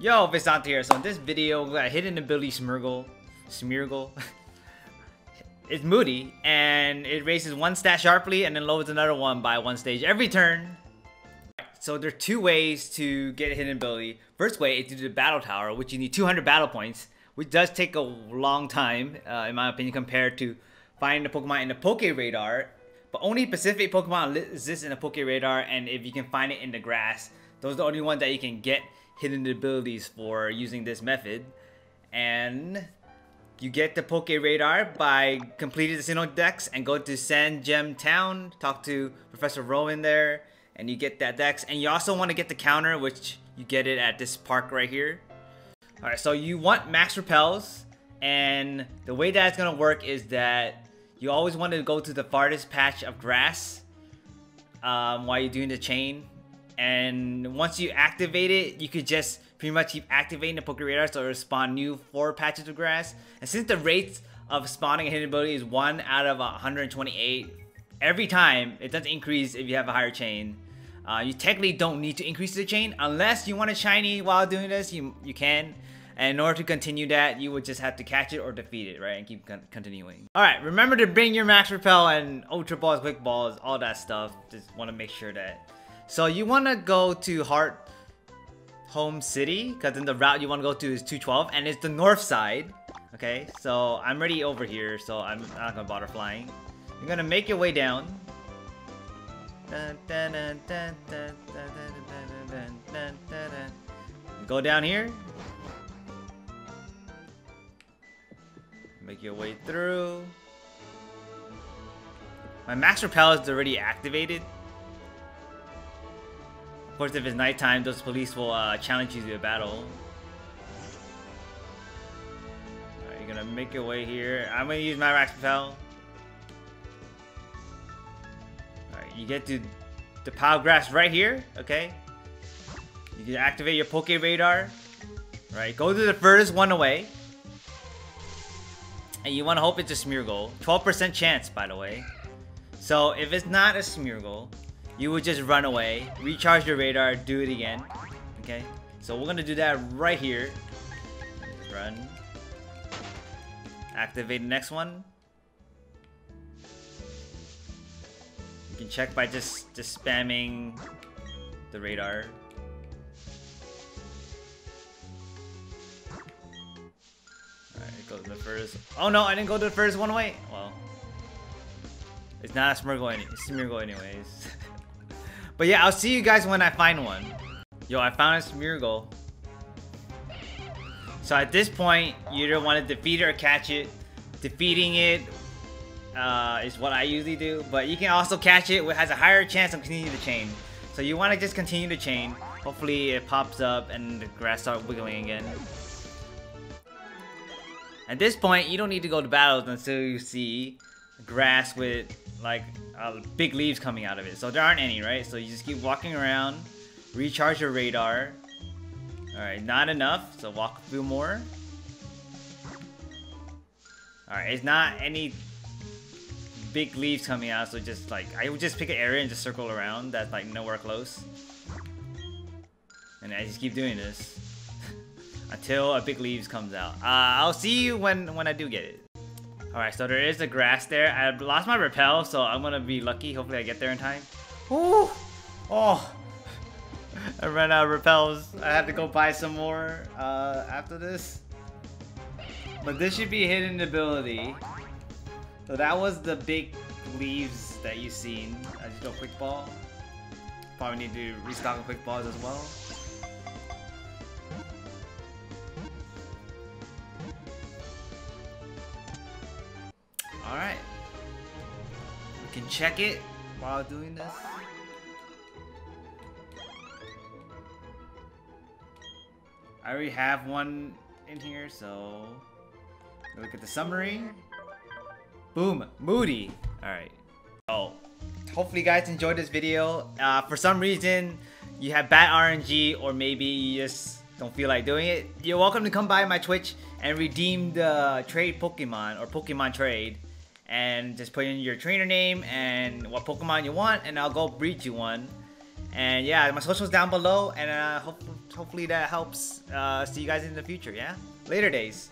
Yo, Vinsonte here. So in this video, got hidden ability Smeargle. Smeargle. it's Moody, and it raises one stat sharply and then lowers another one by one stage every turn. So there are two ways to get hidden ability. First way is to do the battle tower, which you need 200 battle points, which does take a long time, uh, in my opinion, compared to finding the Pokemon in the Poke Radar. But only specific Pokemon exist in the Poke Radar, and if you can find it in the grass, those are the only ones that you can get hidden abilities for using this method. And you get the Poke Radar by completing the Sinnoh Dex and go to Sandgem Town, talk to Professor Rowan there, and you get that Dex. And you also want to get the counter, which you get it at this park right here. Alright, so you want max repels, and the way that's gonna work is that you always want to go to the farthest patch of grass um, while you're doing the chain and once you activate it, you could just pretty much keep activating the Poke Radar so it'll spawn new four patches of grass. And since the rate of spawning a hidden ability is 1 out of 128, every time it does increase if you have a higher chain. Uh, you technically don't need to increase the chain unless you want a shiny while doing this, you, you can. And in order to continue that, you would just have to catch it or defeat it, right? And keep con continuing. Alright, remember to bring your Max Repel and Ultra Balls, Quick Balls, all that stuff. Just want to make sure that so you want to go to Heart Home City, because then the route you want to go to is 212, and it's the north side. Okay, so I'm already over here, so I'm not going to bother flying. You're going to make your way down. Go down here. Make your way through. My Max Repel is already activated course, if it's nighttime, those police will uh, challenge you to a battle. You're gonna make your way here. I'm gonna use my Max Repel. Alright, you get to the pile grass right here, okay? You can activate your Poke Radar. Right, go to the furthest one away. And you want to hope it's a Smeargle. 12% chance, by the way. So, if it's not a Smeargle, you would just run away, recharge your radar, do it again. Okay? So we're gonna do that right here. Run. Activate the next one. You can check by just, just spamming the radar. Alright, go to the first. Oh no, I didn't go to the first one away. Well, it's not a Smeargle, any anyways. But yeah, I'll see you guys when I find one. Yo, I found a Smeargle. So at this point, you either want to defeat it or catch it. Defeating it uh, is what I usually do. But you can also catch it, which has a higher chance of continuing the chain. So you want to just continue the chain. Hopefully it pops up and the grass starts wiggling again. At this point, you don't need to go to battles until you see grass with like uh, big leaves coming out of it. So there aren't any, right? So you just keep walking around, recharge your radar. Alright, not enough, so walk a few more. Alright, it's not any big leaves coming out, so just like, I would just pick an area and just circle around that's like nowhere close. And I just keep doing this until a big leaves comes out. Uh, I'll see you when, when I do get it. Alright, so there is the grass there. I lost my repel, so I'm gonna be lucky. Hopefully I get there in time. Ooh! Oh! I ran out of repels. I had to go buy some more uh, after this. But this should be hidden ability. So that was the big leaves that you've seen. I just go quick ball. Probably need to restock quick balls as well. Alright. We can check it while doing this. I already have one in here, so look at the summary. Boom, Moody. All right. Oh, hopefully you guys enjoyed this video. Uh, for some reason, you have bad RNG, or maybe you just don't feel like doing it. You're welcome to come by my Twitch and redeem the trade Pokemon or Pokemon trade and just put in your trainer name and what Pokemon you want, and I'll go breed you one. And yeah, my socials down below, and uh, hope hopefully that helps. Uh, see you guys in the future, yeah? Later days.